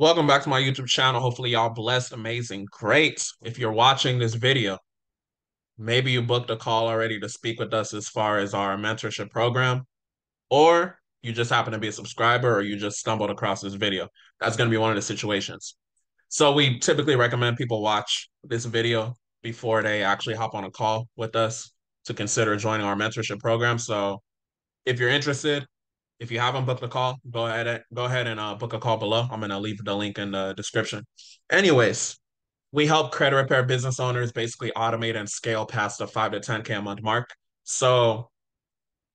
Welcome back to my YouTube channel. Hopefully, y'all blessed, amazing, great. If you're watching this video, maybe you booked a call already to speak with us as far as our mentorship program, or you just happen to be a subscriber or you just stumbled across this video. That's going to be one of the situations. So, we typically recommend people watch this video before they actually hop on a call with us to consider joining our mentorship program. So, if you're interested, if you haven't booked a call, go ahead go ahead and uh, book a call below. I'm gonna leave the link in the description. Anyways, we help credit repair business owners basically automate and scale past the five to ten k a month mark. So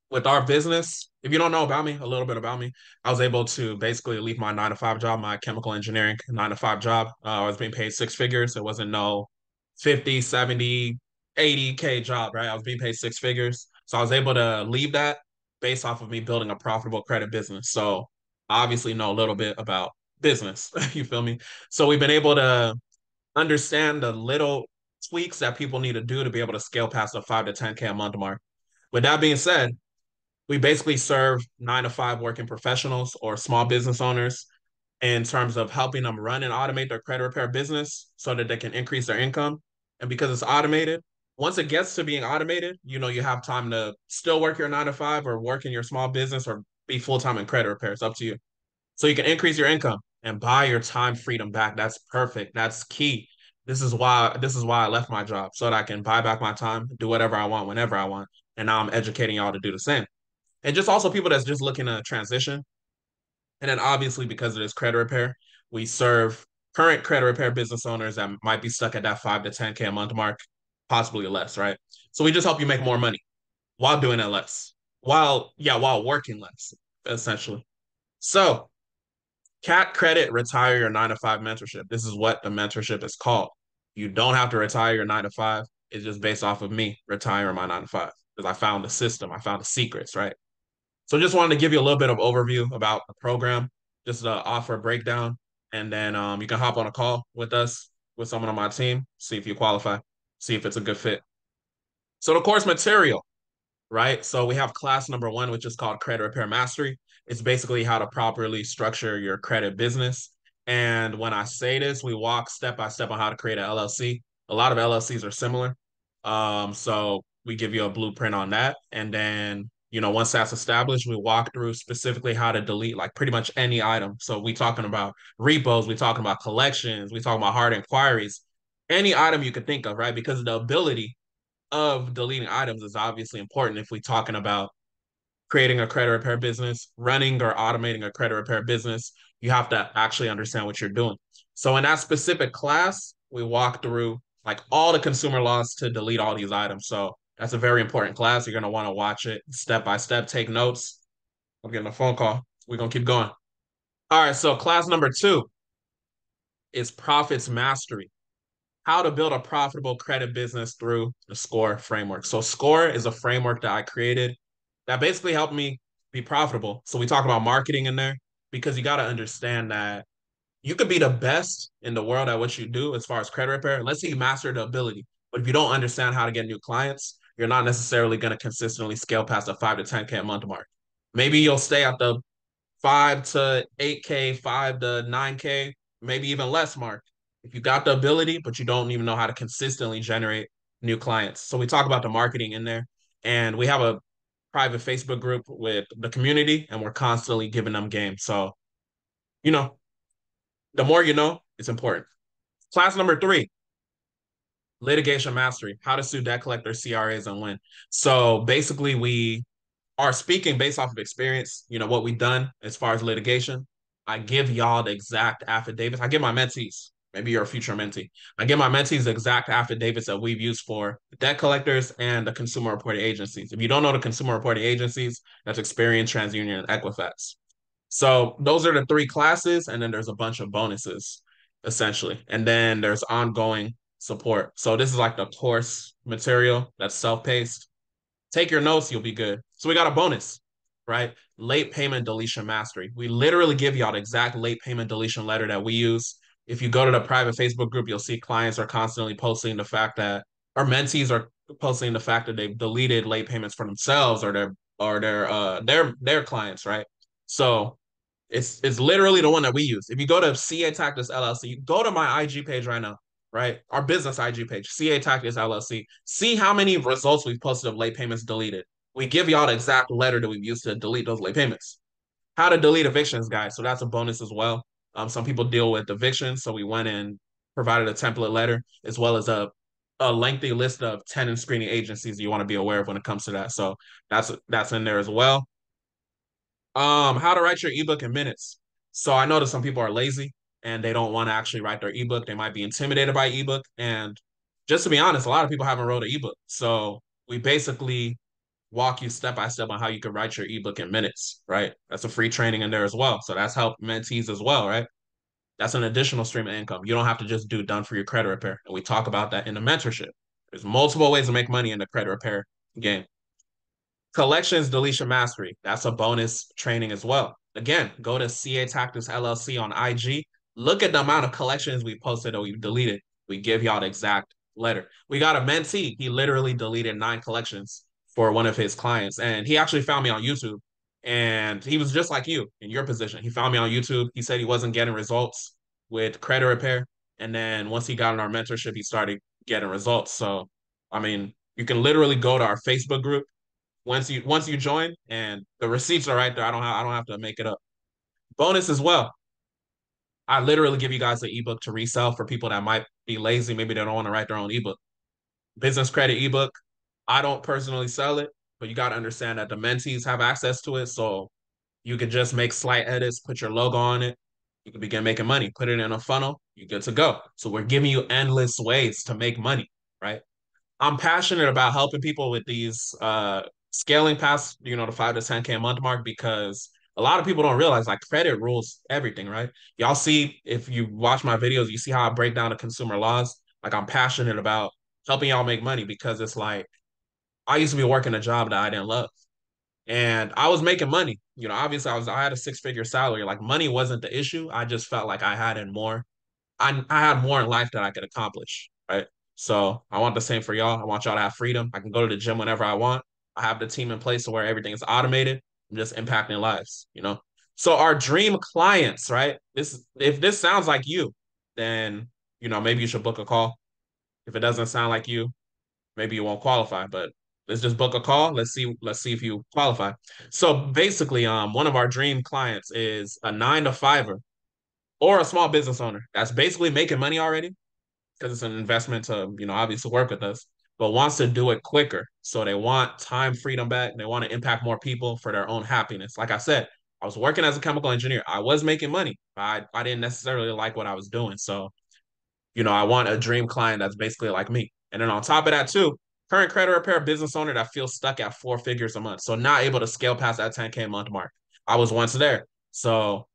with our business, if you don't know about me, a little bit about me, I was able to basically leave my nine to five job, my chemical engineering nine to five job. Uh, I was being paid six figures. It wasn't no 50, 70, 80K job, right? I was being paid six figures. So I was able to leave that based off of me building a profitable credit business. So obviously know a little bit about business. you feel me? So we've been able to understand the little tweaks that people need to do to be able to scale past the five to 10K a month mark. With that being said, we basically serve nine to five working professionals or small business owners in terms of helping them run and automate their credit repair business so that they can increase their income. And because it's automated, once it gets to being automated, you know, you have time to still work your nine to five or work in your small business or be full time in credit repair. It's up to you. So you can increase your income and buy your time freedom back. That's perfect. That's key. This is why this is why I left my job so that I can buy back my time, do whatever I want whenever I want. And now I'm educating y'all to do the same. And just also people that's just looking to transition. And then obviously because of this credit repair, we serve current credit repair business owners that might be stuck at that five to 10K a month mark possibly less, right? So we just help you make more money while doing it less, while yeah, while working less, essentially. So, Cat Credit Retire Your Nine to Five Mentorship. This is what the mentorship is called. You don't have to retire your nine to five. It's just based off of me retiring my nine to five because I found the system, I found the secrets, right? So, just wanted to give you a little bit of overview about the program, just to offer a breakdown, and then um, you can hop on a call with us with someone on my team, see if you qualify see if it's a good fit. So the course material, right? So we have class number one, which is called Credit Repair Mastery. It's basically how to properly structure your credit business. And when I say this, we walk step by step on how to create an LLC. A lot of LLCs are similar. Um, so we give you a blueprint on that. And then, you know, once that's established, we walk through specifically how to delete like pretty much any item. So we talking about repos, we talking about collections, we talking about hard inquiries, any item you could think of, right? Because the ability of deleting items is obviously important if we're talking about creating a credit repair business, running or automating a credit repair business. You have to actually understand what you're doing. So in that specific class, we walk through like all the consumer laws to delete all these items. So that's a very important class. You're going to want to watch it step by step, take notes. I'm getting a phone call. We're going to keep going. All right. So class number two is profits mastery how to build a profitable credit business through the SCORE framework. So SCORE is a framework that I created that basically helped me be profitable. So we talk about marketing in there because you got to understand that you could be the best in the world at what you do as far as credit repair. Let's say you master the ability, but if you don't understand how to get new clients, you're not necessarily going to consistently scale past the five to 10K a month mark. Maybe you'll stay at the five to 8K, five to 9K, maybe even less mark if you got the ability, but you don't even know how to consistently generate new clients. So we talk about the marketing in there, and we have a private Facebook group with the community, and we're constantly giving them game. So, you know, the more you know, it's important. Class number three, litigation mastery, how to sue debt collectors, CRAs, and win. So basically, we are speaking based off of experience, you know, what we've done as far as litigation. I give y'all the exact affidavits. I give my mentees maybe you're a future mentee. I get my mentees exact affidavits that we've used for debt collectors and the consumer reporting agencies. If you don't know the consumer reporting agencies, that's Experian, TransUnion, and Equifax. So those are the three classes, and then there's a bunch of bonuses, essentially. And then there's ongoing support. So this is like the course material that's self-paced. Take your notes, you'll be good. So we got a bonus, right? Late payment deletion mastery. We literally give y'all the exact late payment deletion letter that we use if you go to the private Facebook group, you'll see clients are constantly posting the fact that our mentees are posting the fact that they've deleted late payments for themselves or their or their uh their their clients, right? So It's it's literally the one that we use. If you go to CA Tactics LLC, go to my IG page right now, right? Our business IG page, CA Tactics LLC. See how many results we've posted of late payments deleted. We give y'all the exact letter that we've used to delete those late payments. How to delete evictions, guys. So that's a bonus as well. Um, some people deal with evictions, so we went and provided a template letter as well as a a lengthy list of tenant screening agencies you want to be aware of when it comes to that. So that's that's in there as well. Um, how to write your ebook in minutes. So I notice some people are lazy and they don't want to actually write their ebook. They might be intimidated by ebook. And just to be honest, a lot of people haven't wrote an ebook. So we basically walk you step by step on how you can write your ebook in minutes, right? That's a free training in there as well. So that's helped mentees as well, right? That's an additional stream of income. You don't have to just do done for your credit repair. And we talk about that in the mentorship. There's multiple ways to make money in the credit repair game. Collections deletion mastery. That's a bonus training as well. Again, go to CA Tactics LLC on IG. Look at the amount of collections we posted or we've deleted. We give y'all the exact letter. We got a mentee. He literally deleted nine collections for one of his clients. And he actually found me on YouTube. And he was just like you in your position. He found me on YouTube. He said he wasn't getting results with credit repair. And then once he got in our mentorship, he started getting results. So, I mean, you can literally go to our Facebook group once you once you join and the receipts are right there. I don't have I don't have to make it up. Bonus as well. I literally give you guys an ebook to resell for people that might be lazy, maybe they don't want to write their own ebook. Business credit ebook. I don't personally sell it, but you got to understand that the mentees have access to it. So you can just make slight edits, put your logo on it. You can begin making money, put it in a funnel, you're good to go. So we're giving you endless ways to make money, right? I'm passionate about helping people with these uh scaling past, you know, the five to 10K a month mark because a lot of people don't realize like credit rules everything, right? Y'all see, if you watch my videos, you see how I break down the consumer laws. Like I'm passionate about helping y'all make money because it's like I used to be working a job that I didn't love. And I was making money. You know, obviously I was I had a six-figure salary. Like money wasn't the issue. I just felt like I had in more. I I had more in life that I could accomplish, right? So I want the same for y'all. I want y'all to have freedom. I can go to the gym whenever I want. I have the team in place to where everything is automated. I'm just impacting lives, you know. So our dream clients, right? This if this sounds like you, then you know maybe you should book a call. If it doesn't sound like you, maybe you won't qualify. But let's just book a call. Let's see. Let's see if you qualify. So basically, um, one of our dream clients is a nine to fiver or a small business owner that's basically making money already because it's an investment to you know obviously work with us but wants to do it quicker. So they want time freedom back. They want to impact more people for their own happiness. Like I said, I was working as a chemical engineer. I was making money. I, I didn't necessarily like what I was doing. So, you know, I want a dream client that's basically like me. And then on top of that, too, current credit repair business owner that feels stuck at four figures a month. So not able to scale past that 10K a month mark. I was once there. So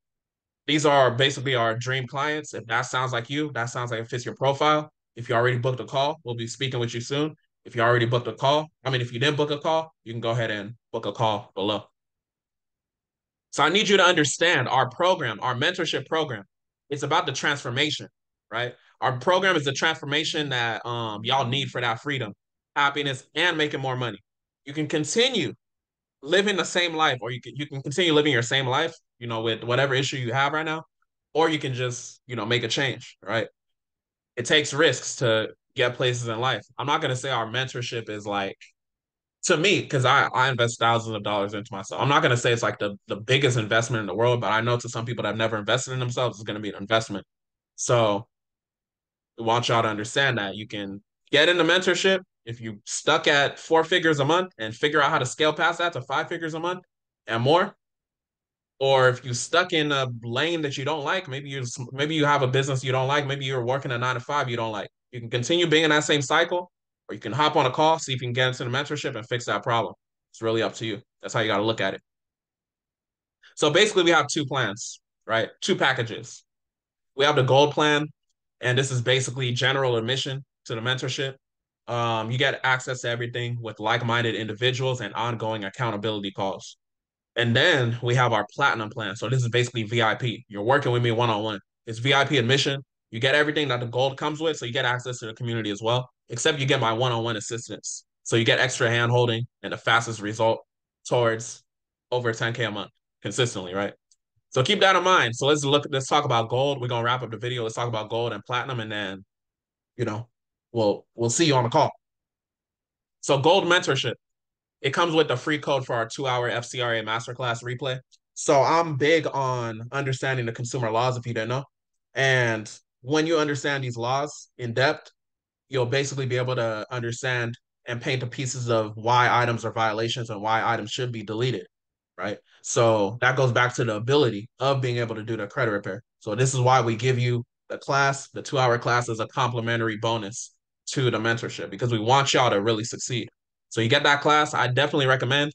these are basically our dream clients. If that sounds like you, that sounds like it fits your profile. If you already booked a call, we'll be speaking with you soon. If you already booked a call, I mean, if you didn't book a call, you can go ahead and book a call below. So I need you to understand our program, our mentorship program. It's about the transformation, right? Our program is the transformation that um, y'all need for that freedom, happiness, and making more money. You can continue living the same life, or you can you can continue living your same life, you know, with whatever issue you have right now, or you can just you know make a change, right? It takes risks to get places in life. I'm not gonna say our mentorship is like to me because I I invest thousands of dollars into myself. I'm not gonna say it's like the the biggest investment in the world, but I know to some people that have never invested in themselves, it's gonna be an investment. So I want y'all to understand that you can get into mentorship if you stuck at four figures a month and figure out how to scale past that to five figures a month and more or if you stuck in a lane that you don't like maybe you maybe you have a business you don't like maybe you're working a nine to five you don't like. You can continue being in that same cycle or you can hop on a call see if you can get into the mentorship and fix that problem. It's really up to you. That's how you got to look at it. So basically we have two plans right? Two packages. We have the gold plan and this is basically general admission to the mentorship um, you get access to everything with like-minded individuals and ongoing accountability calls. And then we have our platinum plan. So this is basically VIP. You're working with me one-on-one. It's VIP admission. You get everything that the gold comes with, so you get access to the community as well. Except you get my one-on-one assistance. So you get extra hand holding and the fastest result towards over 10k a month consistently, right? So keep that in mind. So let's look. Let's talk about gold. We're gonna wrap up the video. Let's talk about gold and platinum, and then, you know, we'll we'll see you on the call. So gold mentorship. It comes with a free code for our two-hour FCRA masterclass replay. So I'm big on understanding the consumer laws, if you didn't know. And when you understand these laws in depth, you'll basically be able to understand and paint the pieces of why items are violations and why items should be deleted. Right. So that goes back to the ability of being able to do the credit repair. So this is why we give you the class, the two hour class as a complimentary bonus to the mentorship because we want y'all to really succeed. So you get that class. I definitely recommend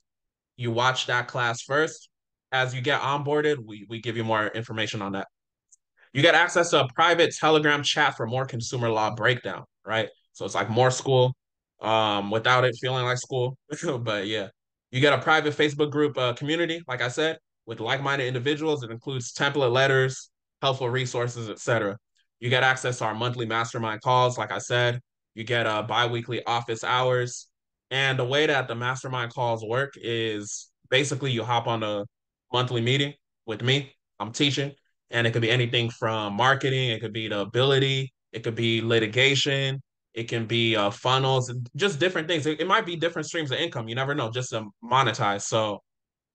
you watch that class first. As you get onboarded, we, we give you more information on that. You get access to a private Telegram chat for more consumer law breakdown, right? So it's like more school um, without it feeling like school. but yeah, you get a private Facebook group uh, community, like I said, with like-minded individuals. It includes template letters, helpful resources, etc. You get access to our monthly mastermind calls, like I said. You get a bi-weekly office hours. And the way that the mastermind calls work is basically you hop on a monthly meeting with me. I'm teaching, and it could be anything from marketing, it could be the ability, it could be litigation, it can be uh, funnels, just different things. It, it might be different streams of income. You never know, just to monetize. So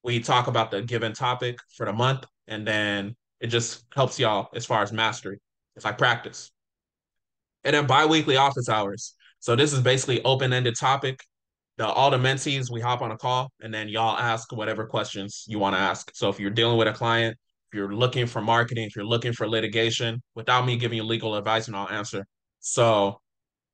we talk about the given topic for the month, and then it just helps y'all as far as mastery. It's like practice. And then bi-weekly office hours. So this is basically open-ended topic. The all the mentees we hop on a call and then y'all ask whatever questions you want to ask. So if you're dealing with a client if you're looking for marketing if you're looking for litigation without me giving you legal advice and i'll answer. So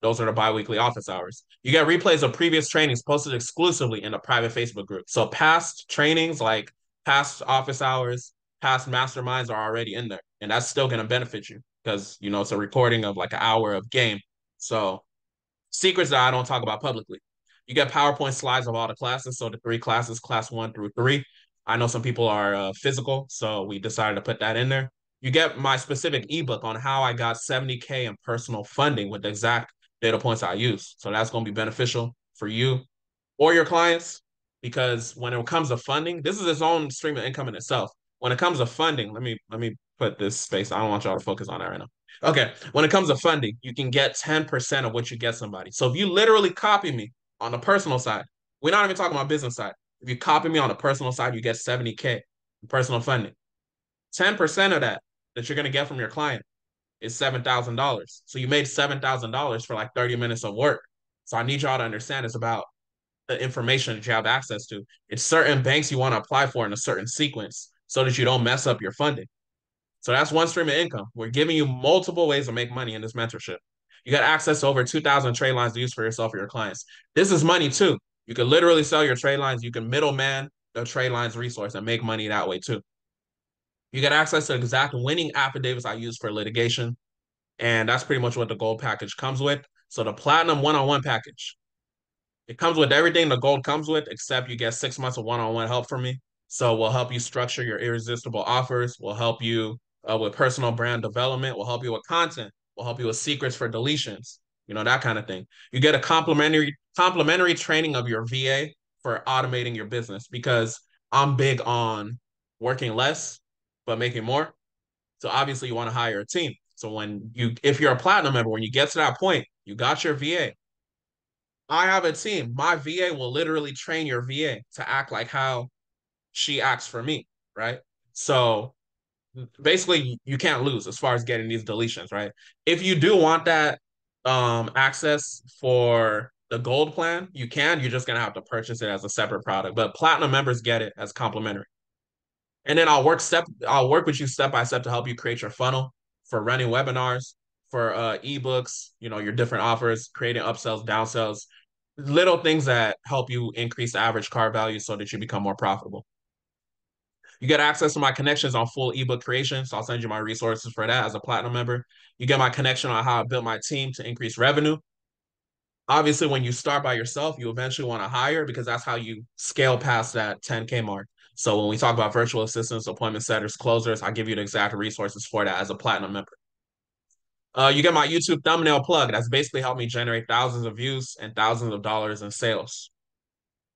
those are the bi-weekly office hours. You get replays of previous trainings posted exclusively in a private facebook group. So past trainings like past office hours past masterminds are already in there and that's still going to benefit you because you know it's a recording of like an hour of game so secrets that i don't talk about publicly you get PowerPoint slides of all the classes. So the three classes, class one through three. I know some people are uh, physical, so we decided to put that in there. You get my specific ebook on how I got 70K in personal funding with the exact data points I use. So that's going to be beneficial for you or your clients because when it comes to funding, this is its own stream of income in itself. When it comes to funding, let me let me put this space. I don't want y'all to focus on that right now. Okay, when it comes to funding, you can get 10% of what you get somebody. So if you literally copy me on the personal side. We're not even talking about business side. If you copy me on the personal side, you get 70K personal funding. 10% of that that you're going to get from your client is $7,000. So you made $7,000 for like 30 minutes of work. So I need y'all to understand it's about the information that you have access to. It's certain banks you want to apply for in a certain sequence so that you don't mess up your funding. So that's one stream of income. We're giving you multiple ways to make money in this mentorship. You got access to over 2,000 trade lines to use for yourself or your clients. This is money too. You can literally sell your trade lines. You can middleman the trade lines resource and make money that way too. You get access to exact winning affidavits I use for litigation. And that's pretty much what the gold package comes with. So the platinum one-on-one package, it comes with everything the gold comes with, except you get six months of one-on-one help from me. So we'll help you structure your irresistible offers. We'll help you uh, with personal brand development. We'll help you with content We'll help you with secrets for deletions, you know, that kind of thing. You get a complimentary complimentary training of your VA for automating your business because I'm big on working less but making more. So obviously you want to hire a team. So when you if you're a platinum member, when you get to that point, you got your VA. I have a team. My VA will literally train your VA to act like how she acts for me, right? So basically you can't lose as far as getting these deletions, right? If you do want that um access for the gold plan, you can. You're just gonna have to purchase it as a separate product. But platinum members get it as complimentary. And then I'll work step I'll work with you step by step to help you create your funnel for running webinars, for uh ebooks, you know, your different offers, creating upsells, downsells, little things that help you increase average car value so that you become more profitable. You get access to my connections on full ebook creation. So I'll send you my resources for that as a platinum member. You get my connection on how I built my team to increase revenue. Obviously, when you start by yourself, you eventually want to hire because that's how you scale past that 10K mark. So when we talk about virtual assistants, appointment setters, closers, I give you the exact resources for that as a platinum member. Uh, you get my YouTube thumbnail plug. That's basically helped me generate thousands of views and thousands of dollars in sales.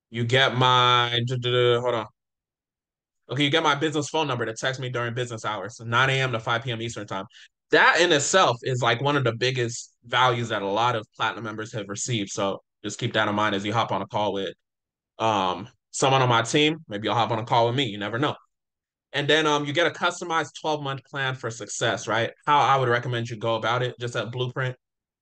You get my hold on. Okay, you get my business phone number to text me during business hours, 9 a.m. to 5 p.m. Eastern time. That in itself is like one of the biggest values that a lot of platinum members have received. So just keep that in mind as you hop on a call with um someone on my team. Maybe you'll hop on a call with me. You never know. And then um, you get a customized 12 month plan for success, right? How I would recommend you go about it, just a blueprint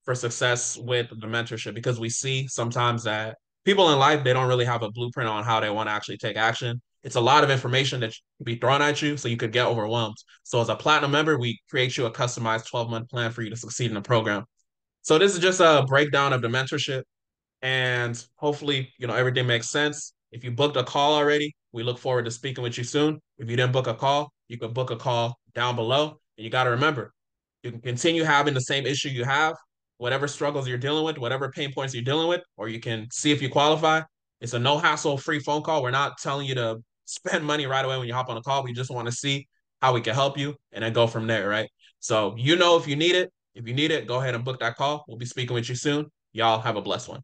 for success with the mentorship, because we see sometimes that people in life, they don't really have a blueprint on how they want to actually take action. It's a lot of information that can be thrown at you, so you could get overwhelmed. So as a platinum member, we create you a customized 12 month plan for you to succeed in the program. So this is just a breakdown of the mentorship and hopefully, you know, everything makes sense. If you booked a call already, we look forward to speaking with you soon. If you didn't book a call, you can book a call down below. And you got to remember, you can continue having the same issue you have, whatever struggles you're dealing with, whatever pain points you're dealing with, or you can see if you qualify. It's a no hassle free phone call. We're not telling you to spend money right away when you hop on a call. We just want to see how we can help you and then go from there, right? So you know if you need it. If you need it, go ahead and book that call. We'll be speaking with you soon. Y'all have a blessed one.